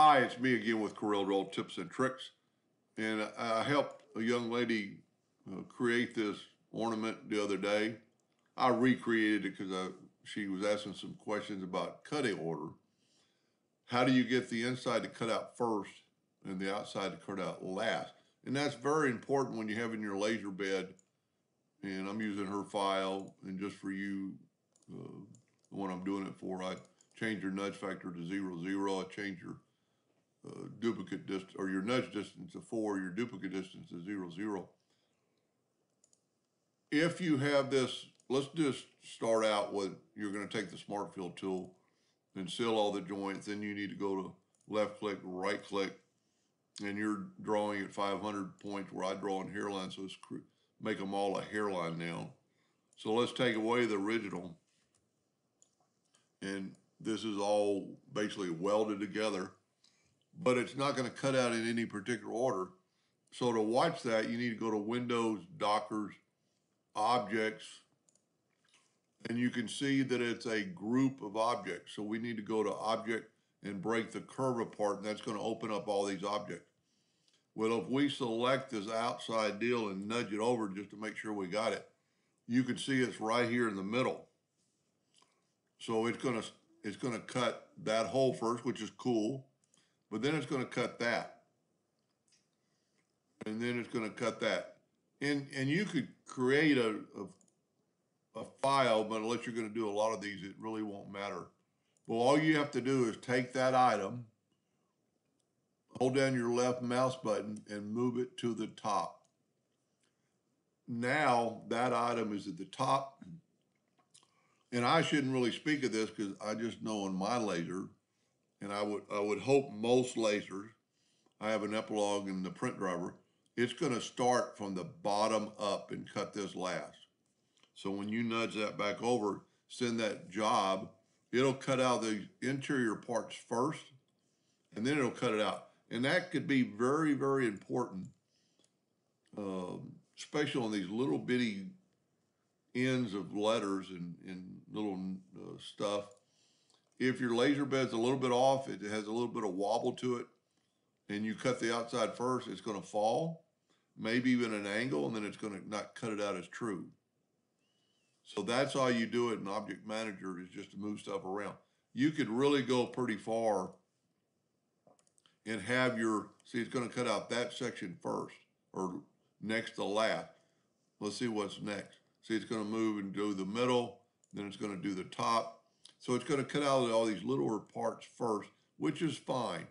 Hi, it's me again with Corel Draw Tips and Tricks. And I helped a young lady uh, create this ornament the other day. I recreated it because she was asking some questions about cutting order. How do you get the inside to cut out first and the outside to cut out last? And that's very important when you have in your laser bed. And I'm using her file. And just for you, uh, the one I'm doing it for, I change your nudge factor to zero, zero. I change your uh, duplicate distance, or your nudge distance to four, your duplicate distance to zero, zero. If you have this, let's just start out with, you're gonna take the smart fill tool and seal all the joints, then you need to go to left click, right click, and you're drawing at five hundred points where I draw in hairline, so it's make them all a hairline now. So let's take away the original. And this is all basically welded together but it's not going to cut out in any particular order. So to watch that, you need to go to Windows, Dockers, Objects, and you can see that it's a group of objects. So we need to go to Object and break the curve apart, and that's going to open up all these objects. Well, if we select this outside deal and nudge it over just to make sure we got it, you can see it's right here in the middle. So it's going to it's going to cut that hole first, which is cool but then it's going to cut that. And then it's going to cut that. And, and you could create a, a, a file, but unless you're going to do a lot of these, it really won't matter. Well, all you have to do is take that item, hold down your left mouse button and move it to the top. Now that item is at the top. And I shouldn't really speak of this because I just know in my laser, and I would I would hope most lasers, I have an Epilog in the print driver, it's going to start from the bottom up and cut this last. So when you nudge that back over, send that job, it'll cut out the interior parts first, and then it'll cut it out. And that could be very, very important, um, especially on these little bitty ends of letters and, and little uh, stuff if your laser bed's a little bit off, it has a little bit of wobble to it, and you cut the outside first, it's going to fall, maybe even an angle, and then it's going to not cut it out as true. So that's how you do it in Object Manager is just to move stuff around. You could really go pretty far and have your, see, it's going to cut out that section first or next to last. Let's see what's next. See, it's going to move and do the middle, then it's going to do the top, so it's going to cut out all these littler parts first, which is fine.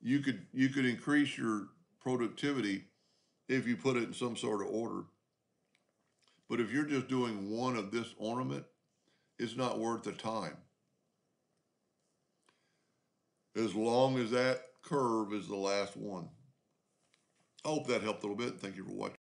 You could you could increase your productivity if you put it in some sort of order. But if you're just doing one of this ornament, it's not worth the time. As long as that curve is the last one. I hope that helped a little bit. Thank you for watching.